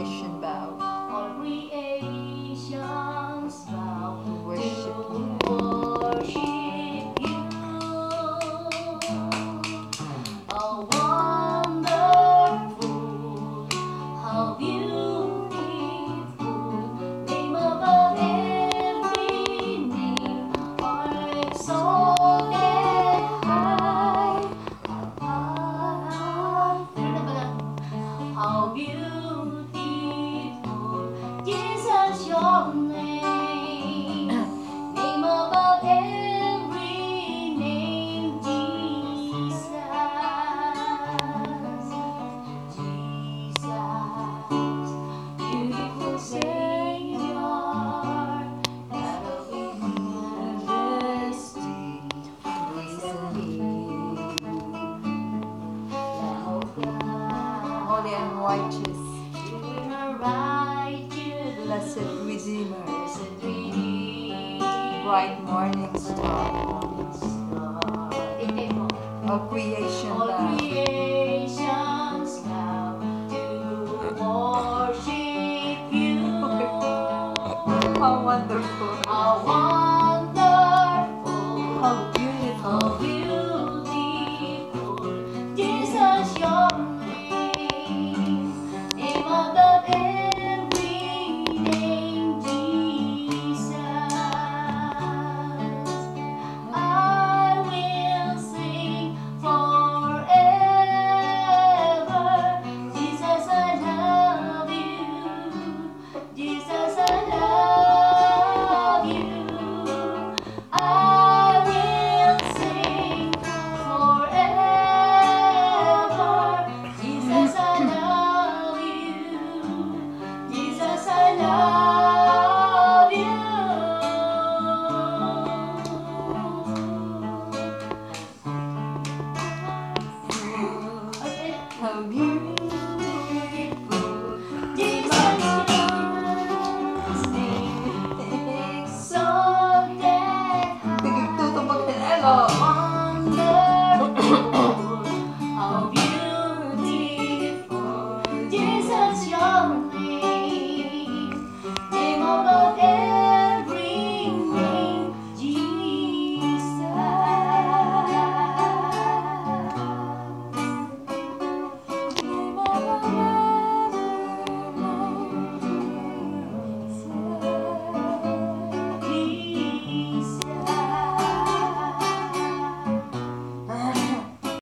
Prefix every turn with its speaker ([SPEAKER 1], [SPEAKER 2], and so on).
[SPEAKER 1] education. Bright morning star uh, creation
[SPEAKER 2] All
[SPEAKER 1] love.
[SPEAKER 2] creations bow to worship you.
[SPEAKER 1] How wonderful.
[SPEAKER 2] How